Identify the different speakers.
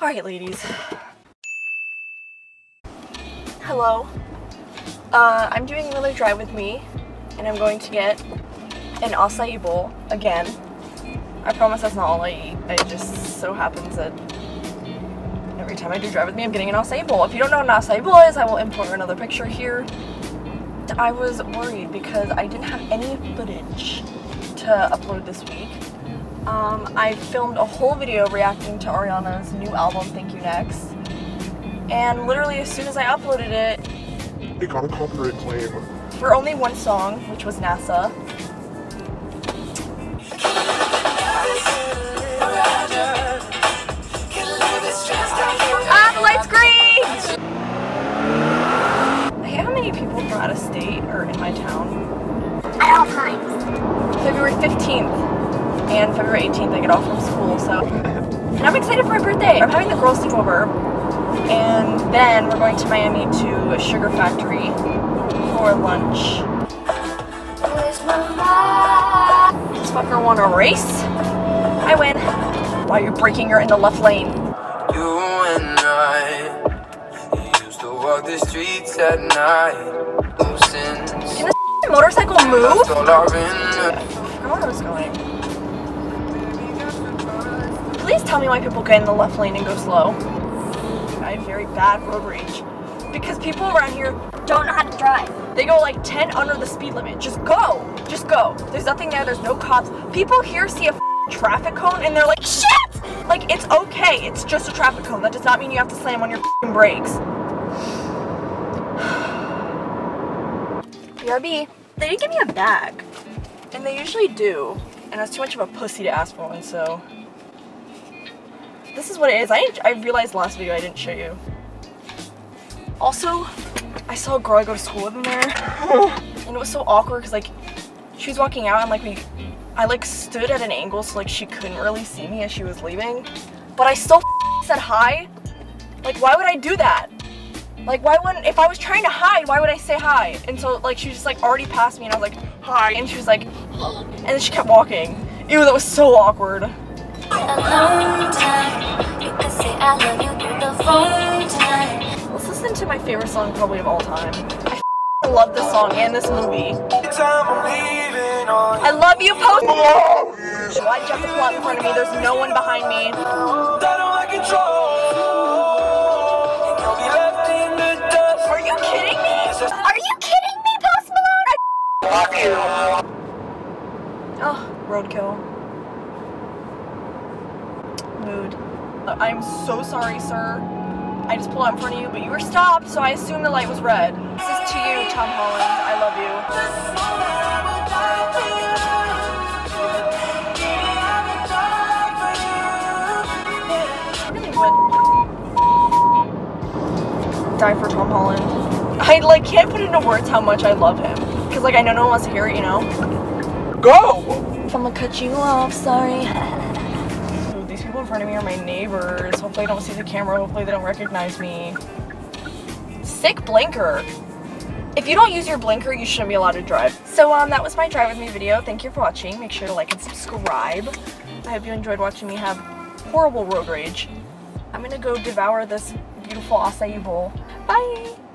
Speaker 1: Alright, ladies. Hello. Uh, I'm doing another drive with me, and I'm going to get an acai bowl again. I promise that's not all I eat. It just so happens that every time I do drive with me, I'm getting an acai bowl. If you don't know what an acai bowl is, I will import another picture here. I was worried because I didn't have any footage to upload this week. Um, I filmed a whole video reacting to Ariana's new album, Thank You Next. And literally as soon as I uploaded it,
Speaker 2: It got a copyright claim.
Speaker 1: for only one song, which was NASA. Ah, the light's green! I how many people from out of state are in my town.
Speaker 3: At all times.
Speaker 1: February 15th and February 18th I get off from school, so. And I'm excited for my birthday. I'm having the girls sleep over, and then we're going to Miami to a sugar factory for lunch.
Speaker 3: Where's my mind?
Speaker 1: This fucker want a race? I win. Why are you braking? You're in the left lane.
Speaker 4: You and I used to walk the streets at night.
Speaker 1: Can this motorcycle move?
Speaker 4: lost all our in-
Speaker 1: I forgot where I was going. Please tell me why people get in the left lane and go slow. I have very bad road rage. Because people around here
Speaker 3: Don't know how to drive.
Speaker 1: They go like 10 under the speed limit. Just go. Just go. There's nothing there. There's no cops. People here see a traffic cone and they're like, shit! Like, it's okay. It's just a traffic cone. That does not mean you have to slam on your brakes. BRB. They didn't give me a bag. And they usually do. And I was too much of a pussy to ask for one, so. This is what it is. I, didn't, I realized last video I didn't show you. Also, I saw a girl I go to school with in there, and it was so awkward because like she was walking out and like we, I like stood at an angle so like she couldn't really see me as she was leaving, but I still said hi. Like why would I do that? Like why wouldn't if I was trying to hide, why would I say hi? And so like she was just like already passed me and I was like hi, and she was like, and then she kept walking. Ew, that was so awkward.
Speaker 3: Alone time. You can say I love you through the phone time.
Speaker 1: Let's listen to my favorite song probably of all time. I love this song and this movie.
Speaker 4: I'm leaving on
Speaker 1: I love you, Post. Why'd you have to pull out in front of me? There's no one behind me.
Speaker 4: that on my control. And you'll be left in the dust.
Speaker 1: Are you kidding me?
Speaker 3: Are you kidding me, Post Malone?
Speaker 1: Oh, roadkill. Mood. I'm so sorry, sir. I just pulled out in front of you, but you were stopped, so I assumed the light was red. This is to you, Tom Holland. I love you. Really would die for Tom Holland. I like can't put into words how much I love him. Cause like I know no one wants to hear it, you know?
Speaker 2: Go!
Speaker 1: If I'm gonna cut you off, sorry. Front of me are my neighbors. Hopefully I don't see the camera. Hopefully they don't recognize me. Sick blinker. If you don't use your blinker, you shouldn't be allowed to drive. So um, that was my drive with me video. Thank you for watching. Make sure to like and subscribe. I hope you enjoyed watching me have horrible road rage. I'm gonna go devour this beautiful acai bowl. Bye!